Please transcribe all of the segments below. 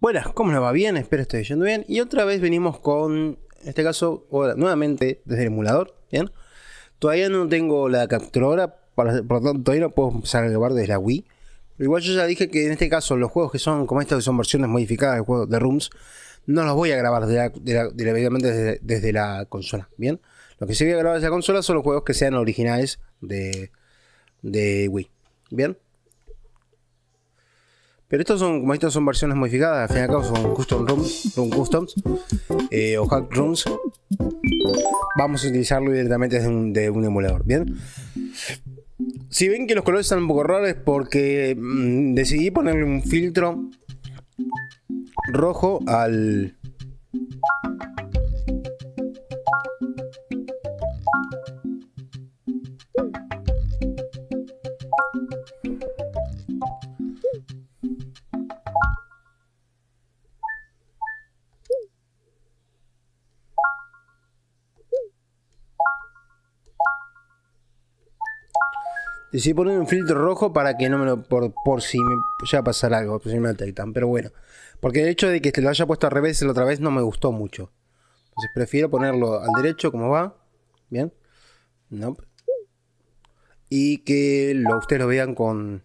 Buenas, ¿cómo nos va? Bien, espero esté yendo bien. Y otra vez venimos con, en este caso, ahora, nuevamente desde el emulador, ¿bien? Todavía no tengo la capturadora, para- por lo tanto todavía no puedo empezar a grabar desde la Wii. Igual yo ya dije que en este caso los juegos que son como estos, que son versiones modificadas del juego de Rooms, no los voy a grabar de de desde la consola, ¿bien? Lo que sí voy a grabar desde la consola son los juegos que sean originales de, de Wii, ¿bien? Pero estos son, como estos son versiones modificadas, al fin y al cabo son custom rooms, room customs eh, o hack rooms. Vamos a utilizarlo directamente desde un, emulador, ¿bien? Si ven que los colores están un poco raros porque mm, decidí ponerle un filtro rojo al... Decidí poner un filtro rojo para que no me lo. por, por si me llega a pasar algo, por si me detectan. Pero bueno. Porque el hecho de que te lo haya puesto al revés la otra vez no me gustó mucho. Entonces prefiero ponerlo al derecho, como va. Bien. No. Y que ustedes lo vean con.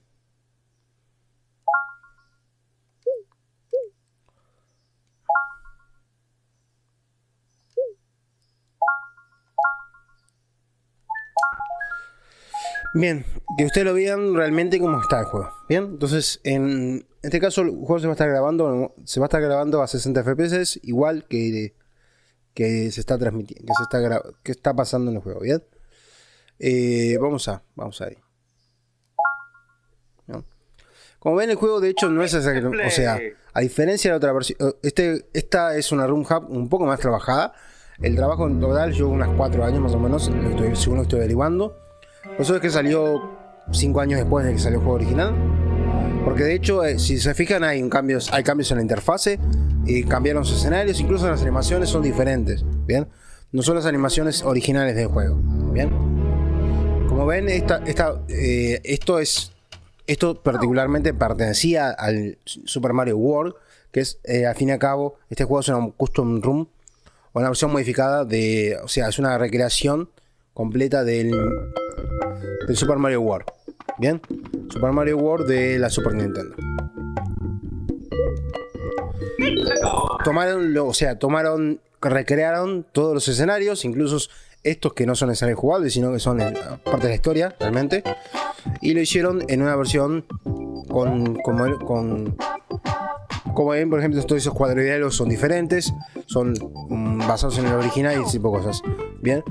Bien, que ustedes lo vean realmente cómo está el juego. Bien, entonces en este caso el juego se va a estar grabando, se va a estar grabando a 60 FPS, igual que, que se está transmitiendo, que se está que está pasando en el juego. Bien, Eh, vamos a, vamos a ir. Como ven el juego de hecho no es o sea, a diferencia de la otra versión, este, esta es una room hub un poco más trabajada. El trabajo en total lleva unas 4 años más o menos, lo estoy- según lo estoy averiguando. Por eso es que salió 5 años después de que salió el juego original. Porque de hecho, eh, si se fijan, hay, cambios, hay cambios en la interfase. Y cambiaron los escenarios, incluso las animaciones son diferentes. Bien, no son las animaciones originales del juego. Bien, como ven, esta, esta, eh, esto es. Esto particularmente pertenecía al Super Mario World, que es, eh, al fin y al cabo, este juego es una custom room, o una versión modificada de, o sea, es una recreación completa del, del Super Mario World. Bien, Super Mario World de la Super Nintendo. Tomaron, o sea, tomaron, recrearon todos los escenarios, incluso estos que no son escenarios jugables, sino que son parte de la historia, realmente. Y lo hicieron en una versión con, con como ven, por ejemplo, todos esos son diferentes, son mm, basados en el original y ese tipo cosas. Bien.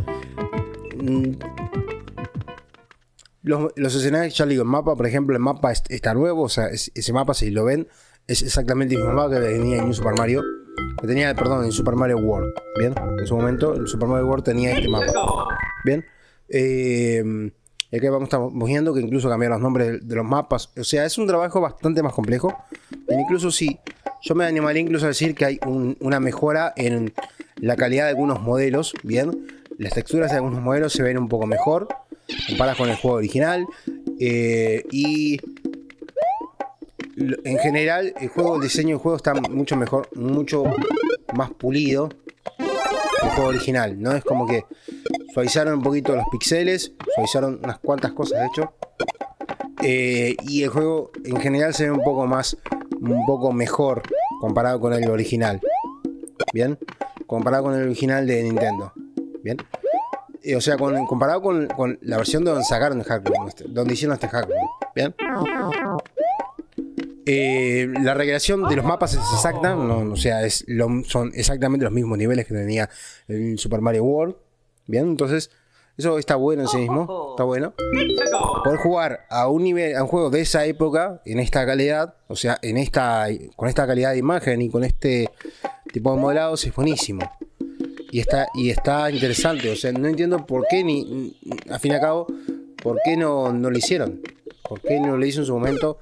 Los, los escenarios, ya digo, el mapa, por ejemplo, el mapa es- está nuevo, o sea, es- ese mapa, si lo ven, es exactamente el mismo mapa que tenía en Super Mario. Que tenía, perdón, en Super Mario World. Bien, en su momento, el Super Mario World tenía este mapa. Bien. Eh, y vamos, estamos viendo que incluso cambiaron los nombres de, de los mapas. O sea, es un trabajo bastante más complejo. E incluso si yo me animaría incluso a decir que hay un- una mejora en la calidad de algunos modelos. Bien, las texturas de algunos modelos se ven un poco mejor comparadas con el juego original. Eh, y en general, el juego, el diseño del juego está mucho mejor, mucho más pulido que el juego original. No es como que suavizaron un poquito los pixeles, suavizaron unas cuantas cosas de hecho. Eh, y el juego en general se ve un poco más, un poco mejor comparado con el original. Bien, comparado con el original de Nintendo. Bien, o sea, comparado con, la versión donde sacaron el hack room, este- donde hicieron este hack room. Bien, Eh, la recreación de los mapas es exacta, no, o sea, son exactamente los mismos niveles que tenía el Super Mario World. Bien, entonces eso está bueno en sí mismo, está bueno. Poder jugar a un nivel, a un juego de esa época, en esta calidad, o sea, en esta, con esta calidad de imagen y con este tipo de modelados es buenísimo. Y está, y está interesante, o sea, no entiendo por qué ni, a fin y a cabo, por qué no, no lo hicieron. ¿Por qué no lo hizo en su momento?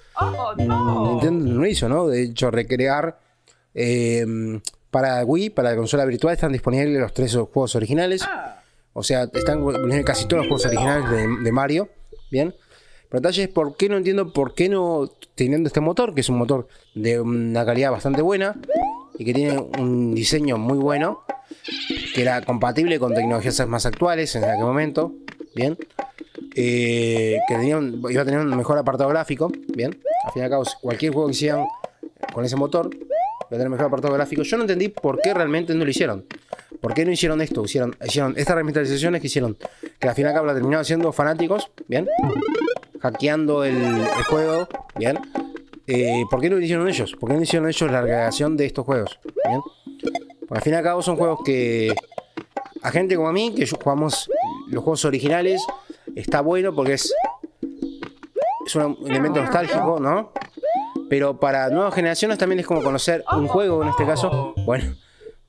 Mm, Nintendo no lo hizo, ¿no? De hecho, recrear eh, para Wii, para la consola virtual, están disponibles los tres juegos originales. O sea, están casi todos los juegos originales de, de Mario. Bien. Pero detalle es por qué no entiendo por qué no, teniendo este motor, que es un motor de una calidad bastante buena y que tiene un diseño muy bueno, que era compatible con tecnologías más actuales en aquel momento, bien, eh, que tenía iba a tener un mejor apartado gráfico, bien, al fin y al cabo, cualquier juego que hicieran con ese motor va a tener mejor apartado gráfico. Yo no entendí por qué realmente no lo hicieron. ¿Por qué no hicieron esto? Hicieron, hicieron estas revitalizaciones que hicieron, que al fin y al cabo la terminaron siendo fanáticos, bien, hackeando el, juego, bien. Eh, ¿Por qué no lo hicieron ellos? ¿Por qué no hicieron ellos la agregación de estos juegos? Bien. Al fin y al cabo son juegos que a gente como a mí, que jugamos los juegos originales, está bueno porque es, es un elemento nostálgico, ¿no? Pero para nuevas generaciones también es como conocer un juego en este caso. Bueno,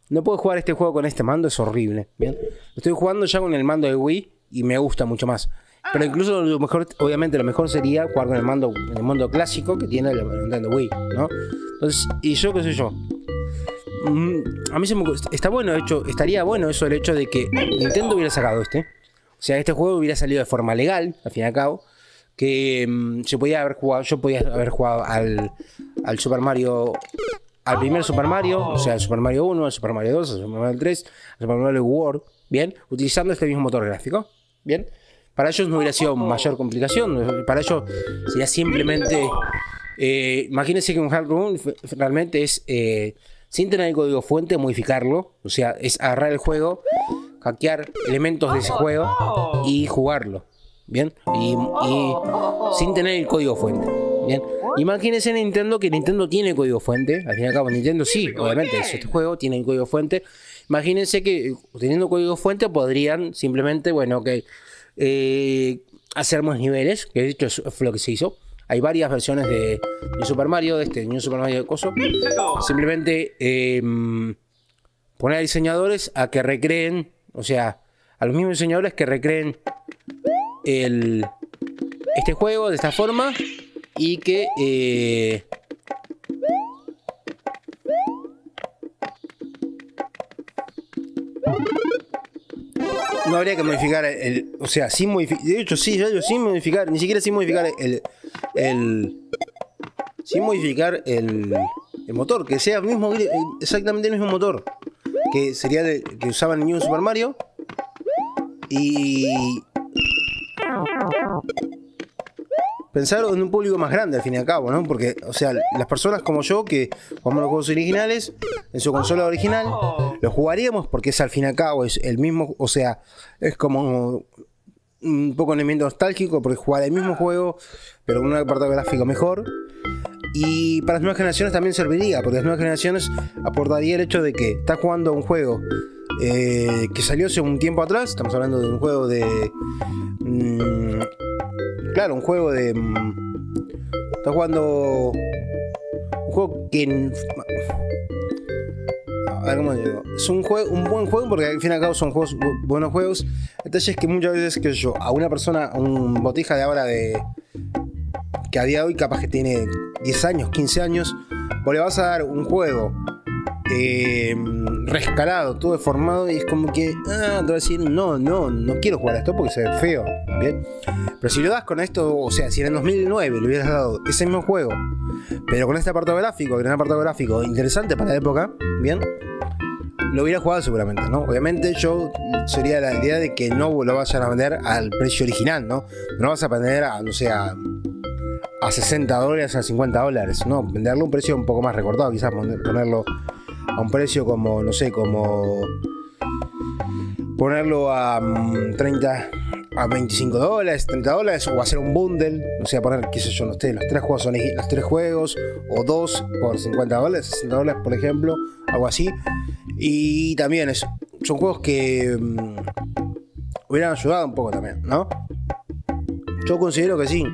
no puedo jugar este juego con este mando, es horrible. Bien, estoy jugando ya con el mando de Wii y me gusta mucho más. Pero incluso lo mejor, obviamente, lo mejor sería jugar con el mando, el mando clásico que tiene el Nintendo Wii, ¿no? Entonces, y yo qué sé yo. Mm, a mí se me está bueno, hecho, estaría bueno eso el hecho de que Nintendo hubiera sacado este. O sea, este juego hubiera salido de forma legal, al fin y al cabo. Que mm, se podía haber jugado, yo podía haber jugado al, al Super Mario al primer Super Mario, o sea, al Super Mario 1, al Super Mario 2, al Super Mario 3, al Super Mario World, bien, utilizando este mismo motor gráfico, bien. Para ellos no hubiera sido mayor complicación, para ellos sería simplemente, eh, imagínense que un hack room realmente es, eh, sin tener el código fuente, modificarlo, o sea, es agarrar el juego, hackear elementos de ese juego y jugarlo, bien, y sin tener el código fuente, bien. Imagínense Nintendo que Nintendo tiene código fuente. Al fin y al cabo, Nintendo sí, obviamente, es este juego, tiene el código fuente. Imagínense que teniendo código fuente podrían simplemente, bueno, que eh, hacer más niveles, que de hecho es lo que se hizo. Hay varias versiones de New Super Mario, de este New Super Mario de Coso. Simplemente em, poner a diseñadores a que recreen, o sea, a los mismos diseñadores que recreen el, este juego de esta forma y que eh, habría que modificar el, o sea, sin modificar, de hecho sí, sin modificar, ni siquiera sin modificar el, el sin modificar el, el motor, que sea mismo, exactamente el mismo motor, que sería de, que usaba el New Super Mario. Y pensar en un público más grande al fin y al cabo, ¿no? Porque, o sea, las personas como yo que jugamos los juegos originales en su consola original, los jugaríamos porque es al fin y al cabo, es el mismo, o sea, es como un poco un elemento nostálgico porque jugar el mismo juego, pero con un apartado gráfico mejor. Y para las nuevas generaciones también serviría, porque las nuevas generaciones aportaría el hecho de que estás jugando un juego eh, que salió hace un tiempo atrás, estamos hablando de un juego de... Mm, claro, un juego de... Mm, está jugando... Un juego que... A ver cómo digo. Es un, juego, un buen juego porque al fin y al cabo son juegos, buenos juegos. El detalle es que muchas veces que yo, a una persona, a un botija de ahora de... Que a día de hoy capaz que tiene 10 años, 15 años, vos le vas a dar un juego eh, rescalado, todo deformado, y es como que, ah, te voy a decir, no, no, no quiero jugar a esto porque se ve feo, Pero si lo das con esto, o sea, si en el 2009 le hubieras dado ese mismo juego, pero con este apartado gráfico, que un apartado gráfico interesante para la época, ¿bien? Lo hubiera jugado seguramente, ¿no? Obviamente yo sería la idea de que no lo vayan a vender al precio original, ¿no? No vas a vender a, no sé, a, 60 dólares, a 50 dólares, ¿no? Venderlo a un precio un poco más recortado, quizás ponerlo a un precio como, no sé, como ponerlo a 30, mm, a 25 dólares, 30 dólares, o hacer un bundle, o sea, poner, qué sé yo, no sé, los tres juegos son los tres juegos, o dos por 50 dólares, 60 dólares, por ejemplo, algo así. Y también es, son juegos que mm, hubieran ayudado un poco también, ¿no? Yo considero que sí,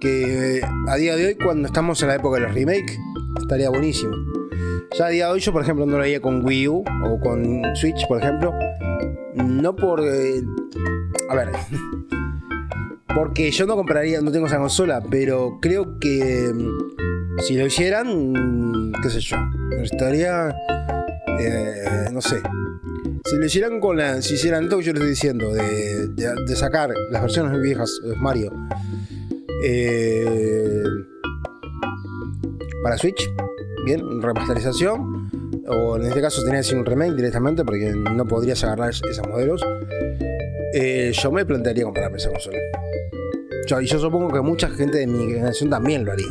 que a día de hoy, cuando estamos en la época de los remakes, estaría buenísimo. Ya a día de hoy yo, por ejemplo, no lo veía con Wii U o con Switch, por ejemplo. No por... Eh, a ver. Porque yo no compraría, no tengo esa consola, pero creo que mm, si lo hicieran, qué sé yo, estaría... Eh, no sé. Si lo hicieran con la... Si hicieran lo que yo les estoy diciendo, de, de, sacar las versiones viejas de Mario eh, para Switch. Bien, remasterización. O en este caso tenía que ser un remake directamente porque no podrías agarrar esos modelos. Eh, yo me plantearía comprarme esa consola. Y yo supongo que mucha gente de mi generación también lo haría.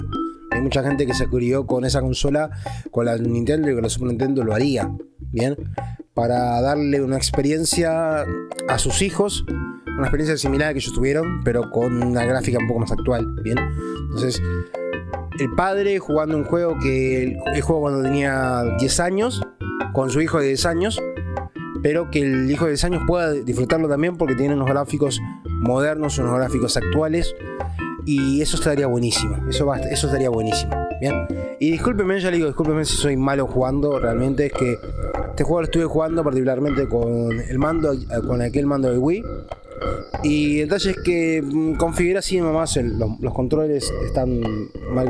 Hay mucha gente que se crió con esa consola, con la Nintendo y con la Super Nintendo lo haría. Bien, para darle una experiencia a sus hijos, una experiencia similar a la que ellos tuvieron, pero con una gráfica un poco más actual. Bien, entonces el padre jugando un juego que el juego cuando tenía 10 años, con su hijo de 10 años, pero que el hijo de 10 años pueda disfrutarlo también porque tiene unos gráficos modernos, unos gráficos actuales. Y eso estaría buenísimo. Eso, eso estaría buenísimo. Bien. Y discúlpeme, ya le digo, discúlpeme si soy malo jugando. Realmente es que este juego lo estuve jugando particularmente con el mando, con aquel mando de Wii. Y el detalle es que mm, configura así nomás, los, controles están mal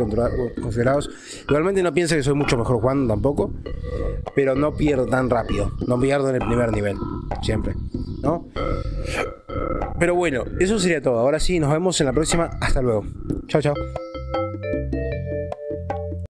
configurados. Igualmente no piensa que soy mucho mejor jugando tampoco, pero no pierdo tan rápido, no pierdo en el primer nivel, siempre, ¿no? Pero bueno, eso sería todo. Ahora sí, nos vemos en la próxima. Hasta luego. Chao, chao.